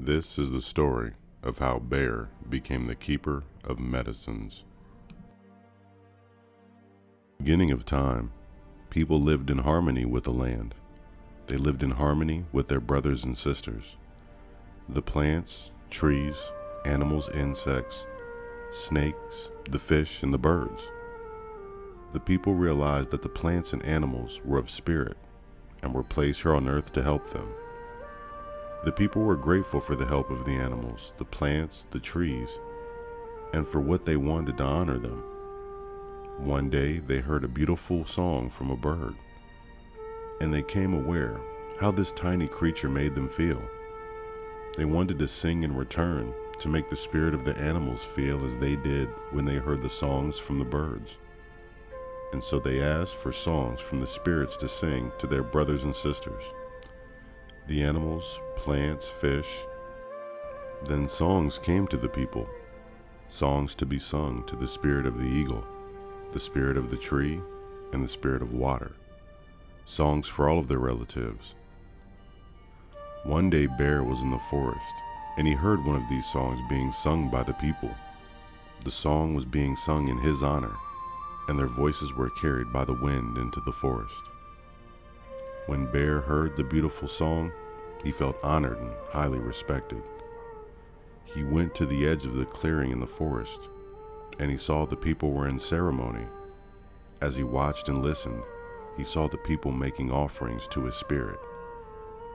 This is the story of how Bear became the keeper of medicines. Beginning of time, people lived in harmony with the land. They lived in harmony with their brothers and sisters. The plants, trees, animals, insects, snakes, the fish, and the birds. The people realized that the plants and animals were of spirit and were placed here on earth to help them. The people were grateful for the help of the animals, the plants, the trees, and for what they wanted to honor them. One day they heard a beautiful song from a bird, and they came aware how this tiny creature made them feel. They wanted to sing in return to make the spirit of the animals feel as they did when they heard the songs from the birds. And so they asked for songs from the spirits to sing to their brothers and sisters the animals, plants, fish. Then songs came to the people, songs to be sung to the spirit of the eagle, the spirit of the tree, and the spirit of water, songs for all of their relatives. One day Bear was in the forest, and he heard one of these songs being sung by the people. The song was being sung in his honor, and their voices were carried by the wind into the forest. When Bear heard the beautiful song, he felt honored and highly respected. He went to the edge of the clearing in the forest, and he saw the people were in ceremony. As he watched and listened, he saw the people making offerings to his spirit.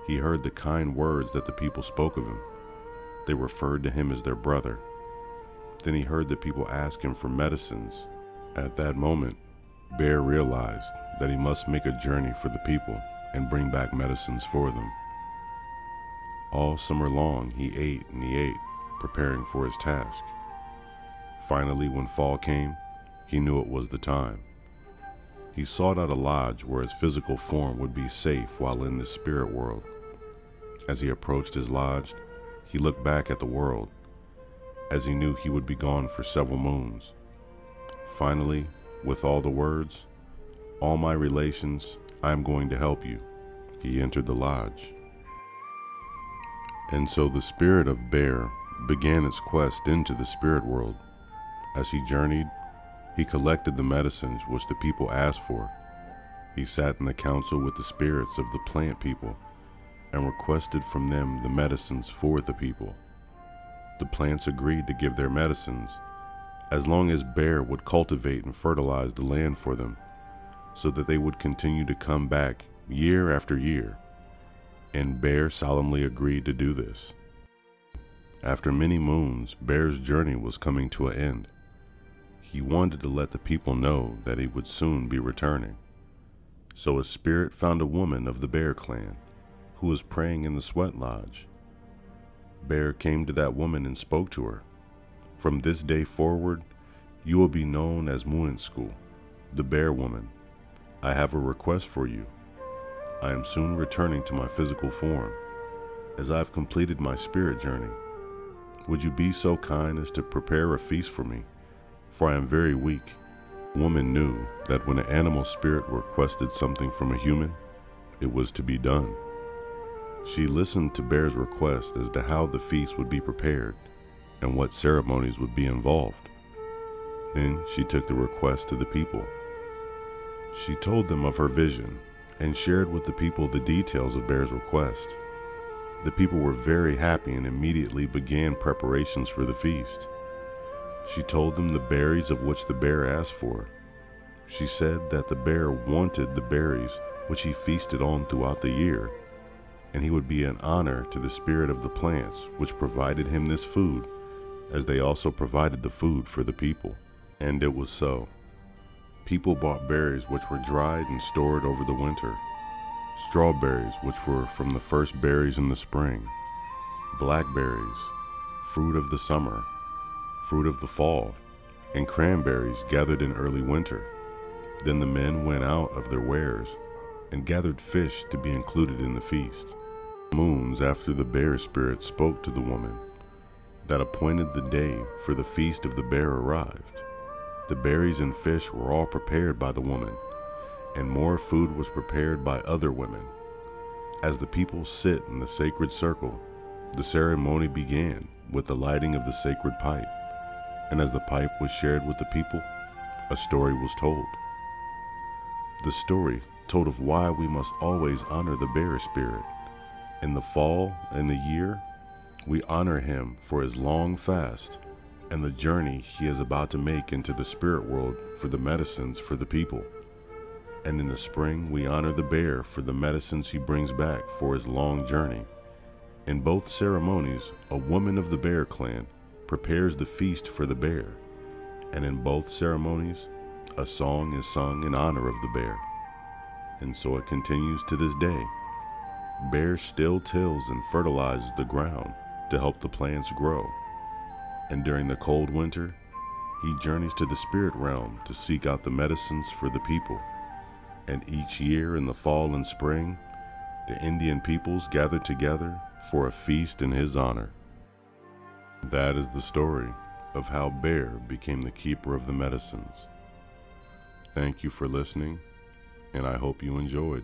He heard the kind words that the people spoke of him. They referred to him as their brother. Then he heard the people ask him for medicines. At that moment, Bear realized that he must make a journey for the people and bring back medicines for them. All summer long, he ate and he ate, preparing for his task. Finally, when fall came, he knew it was the time. He sought out a lodge where his physical form would be safe while in the spirit world. As he approached his lodge, he looked back at the world, as he knew he would be gone for several moons. Finally, with all the words, All my relations, I am going to help you, he entered the lodge. And so the spirit of Bear began its quest into the spirit world. As he journeyed, he collected the medicines which the people asked for. He sat in the council with the spirits of the plant people and requested from them the medicines for the people. The plants agreed to give their medicines as long as Bear would cultivate and fertilize the land for them so that they would continue to come back year after year. And Bear solemnly agreed to do this. After many moons, Bear's journey was coming to an end. He wanted to let the people know that he would soon be returning. So a spirit found a woman of the Bear clan who was praying in the sweat lodge. Bear came to that woman and spoke to her. From this day forward, you will be known as Muinsku, the Bear Woman. I have a request for you. I am soon returning to my physical form, as I have completed my spirit journey. Would you be so kind as to prepare a feast for me, for I am very weak? Woman knew that when an animal spirit requested something from a human, it was to be done. She listened to Bear's request as to how the feast would be prepared and what ceremonies would be involved. Then she took the request to the people. She told them of her vision and shared with the people the details of Bear's request. The people were very happy and immediately began preparations for the feast. She told them the berries of which the bear asked for. She said that the bear wanted the berries which he feasted on throughout the year and he would be an honor to the spirit of the plants which provided him this food, as they also provided the food for the people. And it was so. People bought berries which were dried and stored over the winter, strawberries which were from the first berries in the spring, blackberries, fruit of the summer, fruit of the fall, and cranberries gathered in early winter. Then the men went out of their wares and gathered fish to be included in the feast moons after the bear spirit spoke to the woman that appointed the day for the feast of the bear arrived. The berries and fish were all prepared by the woman, and more food was prepared by other women. As the people sit in the sacred circle, The ceremony began with the lighting of the sacred pipe, and as the pipe was shared with the people, a story was told. The story told of why we must always honor the bear spirit. In the fall and the year, we honor him for his long fast and the journey he is about to make into the spirit world for the medicines for the people. And in the spring, we honor the bear for the medicines he brings back for his long journey. In both ceremonies, a woman of the bear clan prepares the feast for the bear, and in both ceremonies, a song is sung in honor of the bear. And so it continues to this day. Bear still tills and fertilizes the ground to help the plants grow. And during the cold winter, he journeys to the spirit realm to seek out the medicines for the people. And each year in the fall and spring, the Indian peoples gather together for a feast in his honor. That is the story of how Bear became the keeper of the medicines. Thank you for listening, and I hope you enjoyed.